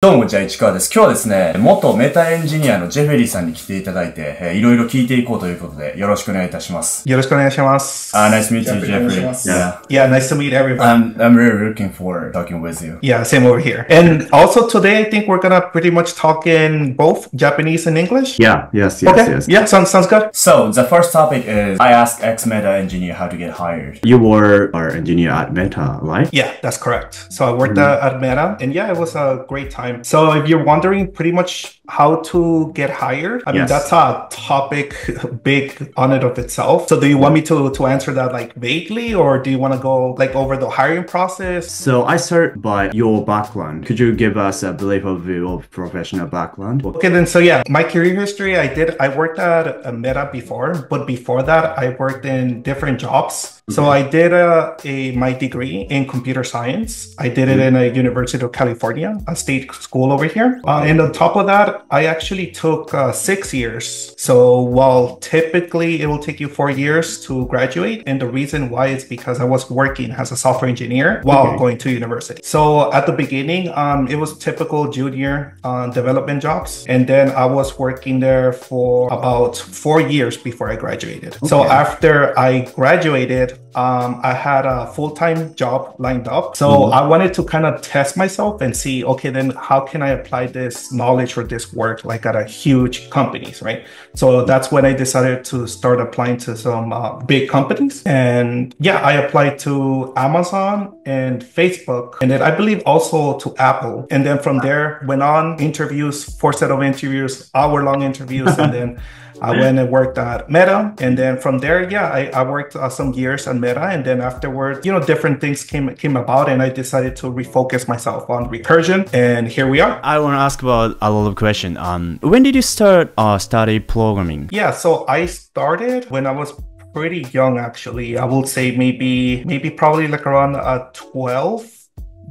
どうも、じゃあ市川です。今日はですね、元メタエンジニアのジェフェリーさんに来ていただいて、えー、いろいろ聞いていこうということで、よろしくお願いいたします。よろしくお願いします。Uh, nice to meet you, Jeffrey. Yeah. Yeah, nice to meet everybody. I'm, I'm really looking forward to talking with you. Yeah, same over here. And also today, I think we're gonna pretty much talk in both Japanese and English. Yeah, yes, yes, okay. yes. Yeah, sounds, sounds good. So, the first topic is, I asked ex-Meta engineer how to get hired. You were our engineer at Meta, right? Yeah, that's correct. So I worked mm. at Meta, and yeah, it was a great time. So if you're wondering pretty much how to get hired, I mean, that's a topic big on it of itself. So do you want me to, to answer that like vaguely or do you want to go like over the hiring process? So I start by your background. Could you give us a brief overview of professional background? Okay, then so yeah, my career history, I did, I worked at a Meta before, but before that, I worked in different jobs. Mm-hmm. So I did a, a, my degree in computer science. I did it mm-hmm. in a University of California, a state school over here. Uh, and on top of that, I actually took uh, six years. So while typically it will take you four years to graduate, and the reason why is because I was working as a software engineer while okay. going to university. So at the beginning, um, it was typical junior uh, development jobs, and then I was working there for about four years before I graduated. Okay. So after I graduated, um, I had a full time job lined up. So mm-hmm. I wanted to kind of test myself and see, okay, then how can I apply this knowledge or this work like at a huge companies, right? So that's when I decided to start applying to some uh, big companies. And yeah, I applied to Amazon and Facebook, and then I believe also to Apple. And then from there, went on interviews, four set of interviews, hour long interviews, and then I went and worked at Meta, and then from there, yeah, I, I worked uh, some years at Meta, and then afterward, you know, different things came came about, and I decided to refocus myself on recursion, and here we are. I want to ask about a lot of question. Um, when did you start uh, study programming? Yeah, so I started when I was pretty young, actually. I would say maybe maybe probably like around uh, twelve.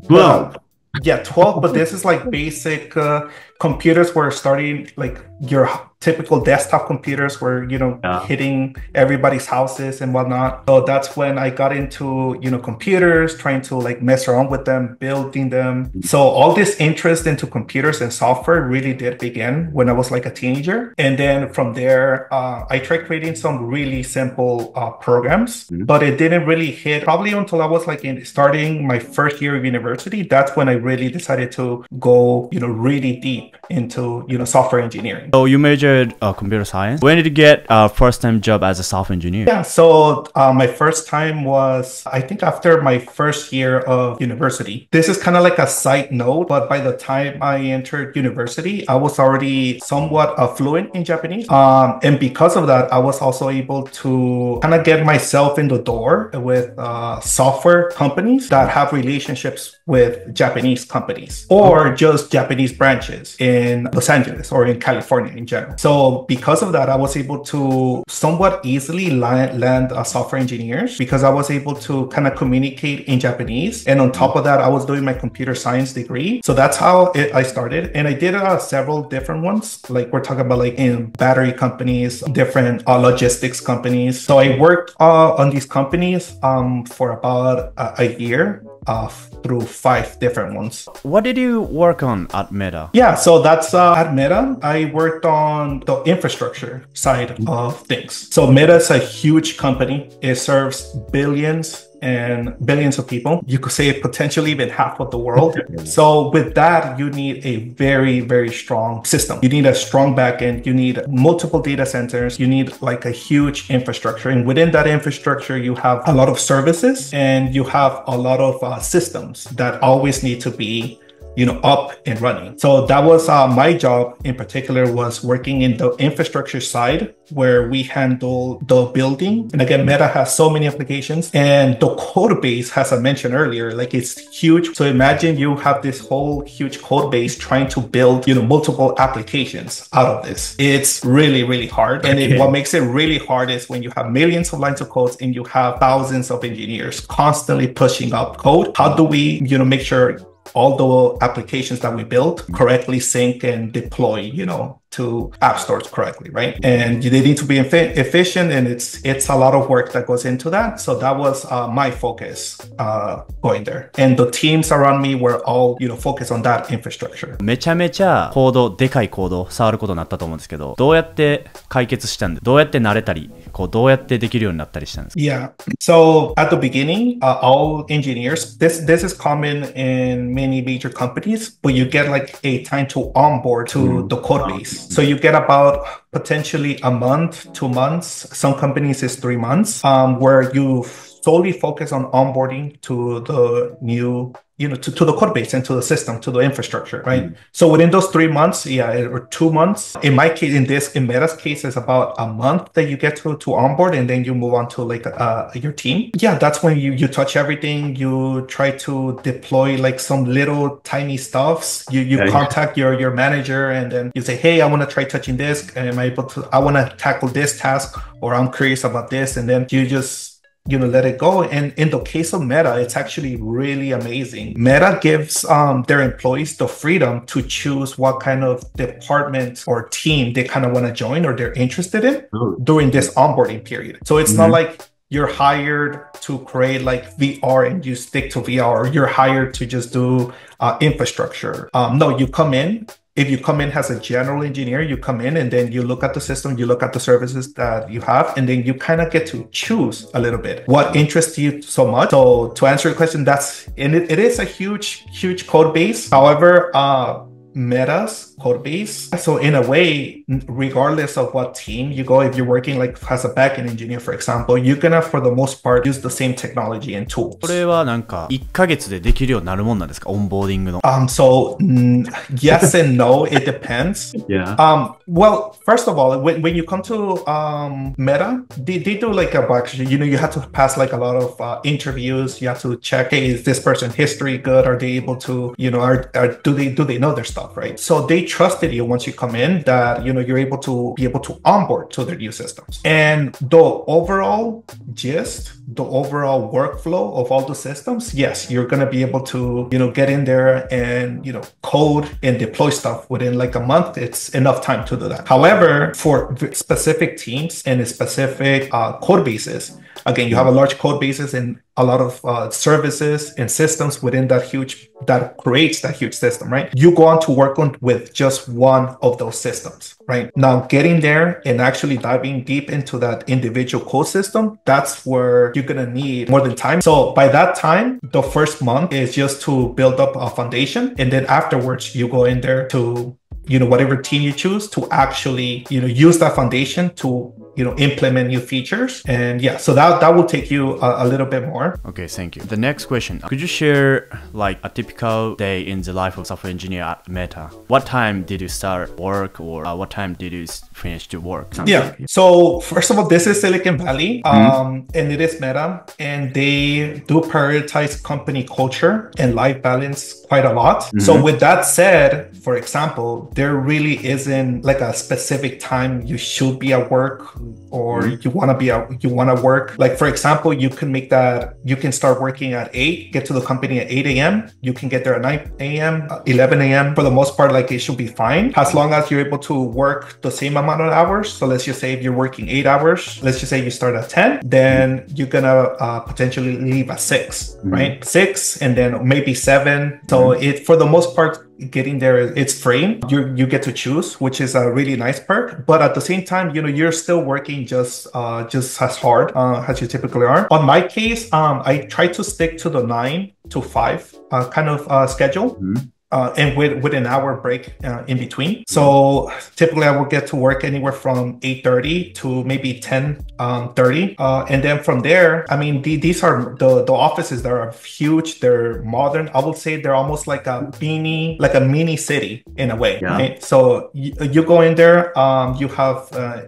Well. Uh, yeah, twelve, but this is like basic. Uh, computers were starting like your typical desktop computers were you know yeah. hitting everybody's houses and whatnot so that's when i got into you know computers trying to like mess around with them building them so all this interest into computers and software really did begin when i was like a teenager and then from there uh, i tried creating some really simple uh, programs mm-hmm. but it didn't really hit probably until i was like in starting my first year of university that's when i really decided to go you know really deep into you know software engineering. So you majored uh, computer science. When did you get a first time job as a software engineer? Yeah, so uh, my first time was I think after my first year of university. This is kind of like a side note, but by the time I entered university, I was already somewhat uh, fluent in Japanese, um, and because of that, I was also able to kind of get myself in the door with uh, software companies that have relationships with Japanese companies or just Japanese branches in Los Angeles or in California in general. So because of that, I was able to somewhat easily land, uh, software engineers because I was able to kind of communicate in Japanese. And on top of that, I was doing my computer science degree. So that's how it, I started. And I did uh, several different ones. Like we're talking about like in battery companies, different uh, logistics companies. So I worked uh, on these companies um, for about a, a year uh, through five different ones. What did you work on at Meta? Yeah, so that's uh, at Meta. I worked on the infrastructure side of things. So Meta is a huge company. It serves billions and billions of people. You could say potentially even half of the world. so with that, you need a very, very strong system. You need a strong backend. You need multiple data centers. You need like a huge infrastructure. And within that infrastructure, you have a lot of services and you have a lot of uh, systems that always need to be you know up and running. So that was uh, my job in particular was working in the infrastructure side where we handle the building. And again meta has so many applications and the code base as i mentioned earlier like it's huge. So imagine you have this whole huge code base trying to build you know multiple applications out of this. It's really really hard. And it, what makes it really hard is when you have millions of lines of code and you have thousands of engineers constantly pushing up code. How do we you know make sure all the applications that we built correctly sync and deploy, you know, to app stores correctly, right? And they need to be effi- efficient, and it's it's a lot of work that goes into that. So that was uh, my focus uh, going there, and the teams around me were all you know focused on that infrastructure. めちゃめちゃコード、でかいコード触ることになったと思うんですけど、どうやって解決したんで、どうやって慣れたり、こうどうやってできるようになったりしたんですか Yeah. So at the beginning, uh, all engineers, this this is common in many major companies, but you get like a time to onboard to the code base. So you get about potentially a month, two months. Some companies is three months, um, where you solely focus on onboarding to the new you know to, to the code base and to the system to the infrastructure right? So within those three months yeah or two months in my case in this in meta's case it's about a month that you get to to onboard and then you move on to like uh your team. Yeah that's when you you touch everything. You try to deploy like some little tiny stuffs. You you Yeah. contact your your manager and then you say hey i want to try touching this. Am i able to i want to tackle this task or i'm curious about this. And then you just you know let it go and in the case of meta it's actually really amazing meta gives um, their employees the freedom to choose what kind of department or team they kind of want to join or they're interested in Oh. during this onboarding period so it's not like you're hired to create like VR and you stick to VR, or you're hired to just do uh, infrastructure. Um, no, you come in. If you come in as a general engineer, you come in and then you look at the system, you look at the services that you have, and then you kind of get to choose a little bit what interests you so much. So to answer your question, that's and it, it is a huge, huge code base. However, uh, Meta's code base. So in a way, n- regardless of what team you go, if you're working like as a backend engineer, for example, you're gonna for the most part use the same technology and tools. これはなんか、1ヶ月でできるようになるもんなんですかオンボーディングの。 Um, so mm, yes and no, it depends. Yeah. Um, well, first of all, when, when you come to um, Meta, they, they do like a box. You know, you have to pass like a lot of uh, interviews. You have to check, hey, is this person history good? Are they able to, you know, are, are do they do they know their stuff, Right? So they trusted you once you come in that you know you're able to be able to onboard to their new systems. And the overall gist, the overall workflow of all the systems, yes, you're gonna be able to, you know, get in there and you know code and deploy stuff within like a month. It's enough time to do that. However, for specific teams and specific uh, code bases, again, you have a large code bases and a lot of uh, services and systems within that huge that creates that huge system, right? You go on to work on with just one of those systems, right? Now, getting there and actually diving deep into that individual code system, that's where you're gonna need more than time. So by that time, the first month is just to build up a foundation, and then afterwards, you go in there to you know whatever team you choose to actually you know use that foundation to you know implement new features and yeah so that that will take you a, a little bit more Okay, thank you. The next question. Could you share like a typical day in the life of software engineer at Meta? What time did you start work or uh, what time did you finish to work? yeah so first of all this is silicon valley um and it is meta and they do prioritize company culture and life balance quite a lot so with that said for example there really isn't like a specific time you should be at work or you want to be out you want to work. Like for example you can make that you can start working at 8 get to the company at 8 a.m you can get there at 9 a.m uh, 11 a.m for the most part like it should be fine. As long as you're able to work the same amount of hours so let's just say if you're working eight hours let's just say you start at 10 then you're gonna uh, potentially leave at 6 right? 6 and then maybe 7 so it for the most part getting there it's free. You you get to choose which is a really nice perk but at the same time you know you're still working just uh just as hard uh, as you typically are. On my case um i try to stick to the nine to five uh, kind of uh, schedule uh, and with with an hour break uh, in between. So typically, I will get to work anywhere from eight thirty to maybe ten um, thirty, uh, and then from there, I mean, the, these are the the offices that are huge. They're modern. I would say they're almost like a mini like a mini city in a way. Yeah. Right? So you, you go in there, um, you have uh,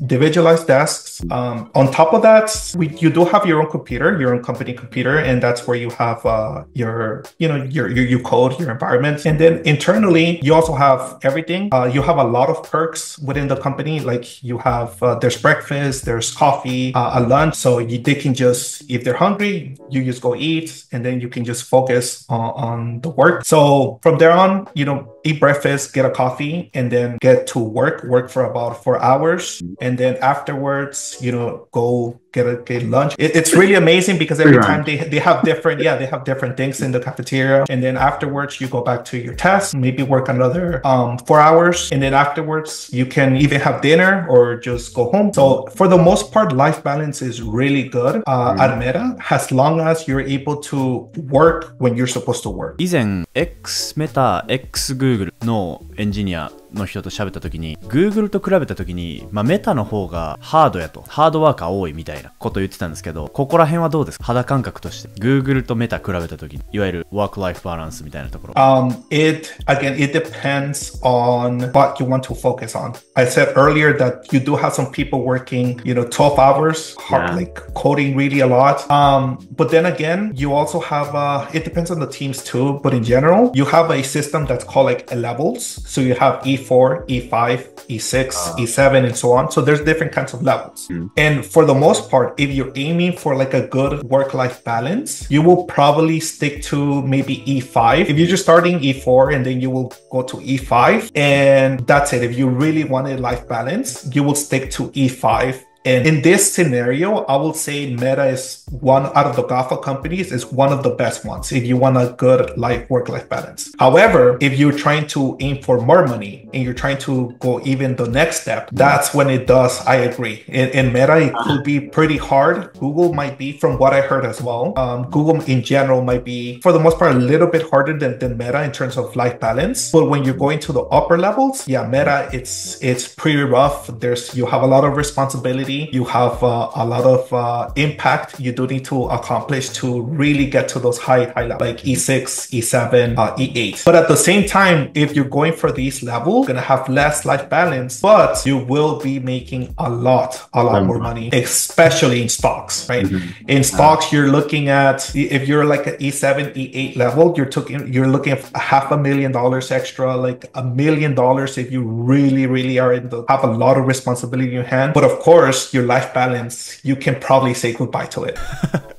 individualized desks. Um, on top of that, we, you do have your own computer, your own company computer, and that's where you have uh, your you know your, your your code, your environment environment. And then internally, you also have everything. Uh, you have a lot of perks within the company. Like you have, uh, there's breakfast, there's coffee, uh, a lunch. So you, they can just, if they're hungry, you just go eat and then you can just focus on, on the work. So from there on, you know, eat breakfast, get a coffee, and then get to work, work for about four hours. And then afterwards, you know, go get a get lunch. It, it's really amazing because every Free time they, they have different, yeah, they have different things in the cafeteria. And then afterwards, you go back to your test, maybe work another um, four hours. And then afterwards, you can even have dinner or just go home. So for the most part, life balance is really good uh, at Meta as long as you're able to work when you're supposed to work. 以前 X メタ X Google のエンジニア の人と喋った時に Google と比べた時に、まあ、メタの方がハードやとハードワーカー多いみたいなこと言ってたんですけどここら辺はどうですか肌感覚として Google とメタ比べた時にいわゆるワークライフバランスみたいなところ Um, it again, it depends on what you want to focus on. I said earlier that you do have some people working, you know, 12 hours, hard, Yeah. like coding really a lot. Um, but then again, you also have, uh, it depends on the teams too. But in general, you have a system that's called like levels. So you have E4, E5, E6, E7, and so on. So there's different kinds of levels. Hmm. And for the most part, if you're aiming for like a good work-life balance, you will probably stick to maybe E5. If you're just starting E4 and then you will go to E5 and that's it. If you really wanted life balance, you will stick to E5 and in this scenario, I will say Meta is one out of the GAFA companies is one of the best ones if you want a good life work life balance. However, if you're trying to aim for more money and you're trying to go even the next step, that's when it does. I agree. In, in Meta, it could be pretty hard. Google might be, from what I heard as well. Um, Google in general might be, for the most part, a little bit harder than, than Meta in terms of life balance. But when you're going to the upper levels, yeah, Meta, it's it's pretty rough. There's you have a lot of responsibility. You have uh, a lot of uh, impact you do need to accomplish to really get to those high high levels, like E6, E7, uh, E8. But at the same time, if you're going for these levels, you're gonna have less life balance, but you will be making a lot, a lot more money, especially in stocks, right? In stocks, you're looking at if you're like an E E7, E8 level, you're taking you're looking at half a million dollars extra, like a million dollars if you really, really are in the have a lot of responsibility in your hand. But of course, your life balance, you can probably say goodbye to it.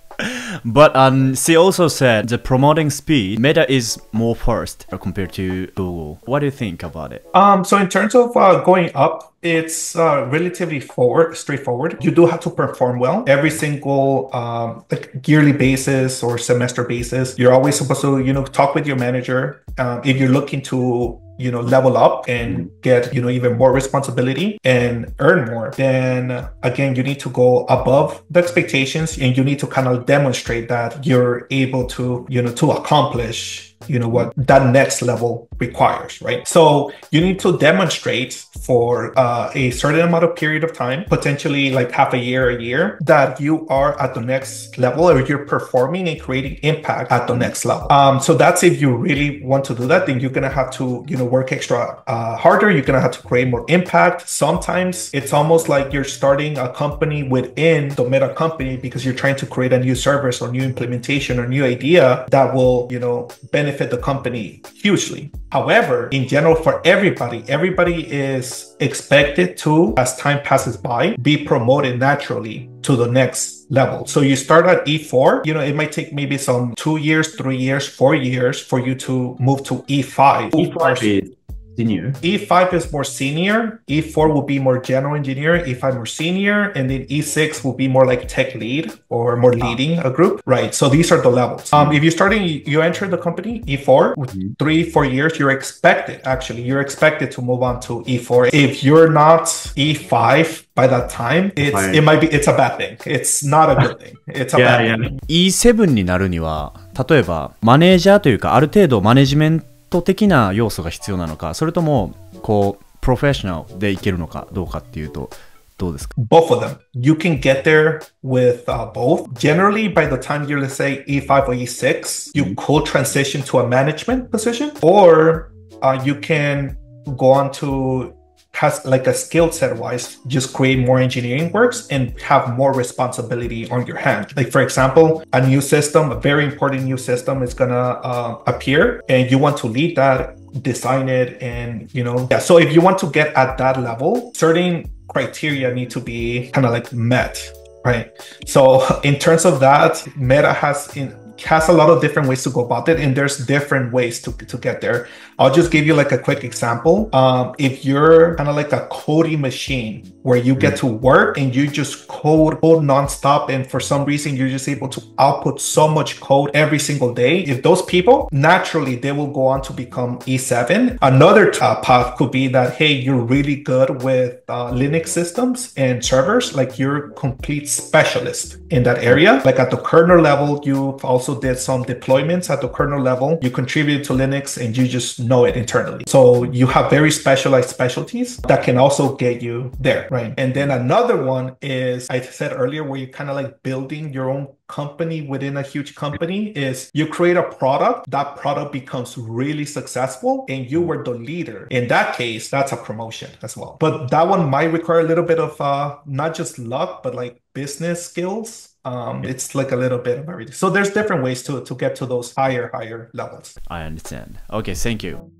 But um, she also said the promoting speed, Meta is more first compared to Google. What do you think about it? Um, so in terms of uh, going up, it's uh, relatively forward, straightforward. You do have to perform well every single um, like yearly basis or semester basis. You're always supposed to, you know, talk with your manager um, if you're looking to you know level up and mm-hmm. get you know even more responsibility and earn more then again you need to go above the expectations and you need to kind of demonstrate that you're able to you know to accomplish you know what that next level requires right? So you need to demonstrate for uh, a certain amount of period of time potentially like half a year a year that you are at the next level or you're performing and creating impact at the next level. Um, so that's if you really want to do that then you're gonna have to you know work extra uh, harder. You're gonna have to create more impact. Sometimes it's almost like you're starting a company within the meta company because you're trying to create a new service or new implementation or new idea that will you know benefit the company hugely however in general for everybody everybody is expected to as time passes by be promoted naturally to the next level. So you start at E4, you know, it might take maybe some two years, three years, four years for you to move to E5. E5 is senior. E5 is more senior, E4 will be more general engineer, E5 more senior, and then E6 will be more like tech lead or more leading a group. Right. So these are the levels. Um, if you're starting, you enter the company E4 with three, four years, you're expected actually, you're expected to move on to E4. If you're not E5 by that time, it's Right. it might be it's a bad thing. It's not a good thing. It's a Yeah, bad yeah. thing. E7 になるには例えばマネージャーというかある程度マネジメント 的な要素が必要なのかそれともこうプロフェッショナルでいけるのかどうかっていうとどうですか both of them. You can get there with uh, both. Generally, by the time you're, let's say, E5 or E6, you could transition to a management position, or uh, you can go on to has like a skill set wise, just create more engineering works and have more responsibility on your hand. Like for example, a new system, a very important new system is gonna uh, appear, and you want to lead that design it and you know yeah so if you want to get at that level certain criteria need to be kind of like met right so in terms of that meta has in has a lot of different ways to go about it and there's different ways to, to get there. I'll just give you like a quick example. Um, if you're kind of like a coding machine where you get to work and you just code code nonstop and for some reason you're just able to output so much code every single day if those people naturally they will go on to become e7 another uh, path could be that hey you're really good with uh, linux systems and servers like you're a complete specialist in that area. Like at the kernel level you've also did some deployments at the kernel level you contribute to linux and you just know it internally so you have very specialized specialties that can also get you there right? And then another one is I said earlier where you kind of like building your own company within a huge company is you create a product, that product becomes really successful and you were the leader. In that case, that's a promotion as well. But that one might require a little bit of uh not just luck, but like business skills um, it's like a little bit of everything. So there's different ways to to get to those higher higher levels. I understand. Okay, thank you.